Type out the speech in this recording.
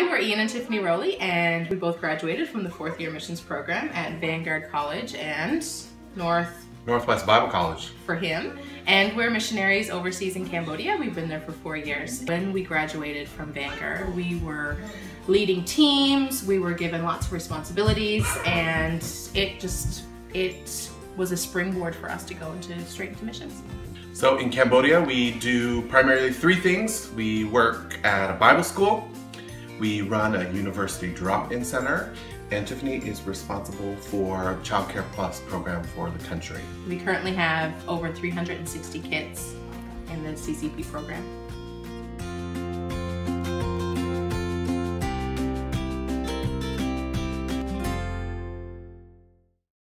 Hi, we're Ian and Tiffanie Rowley, and we both graduated from the fourth year missions program at Vanguard College and North Northwest Bible College. for him. And we're missionaries overseas in Cambodia. We've been there for four years. When we graduated from Vanguard, we were leading teams, we were given lots of responsibilities, and it just, it was a springboard for us to go into straight into missions. So in Cambodia, we do primarily three things. We work at a Bible school, we run a university drop-in center, and Tiffanie is responsible for Child Care Plus program for the country. We currently have over 360 kids in the CCP program.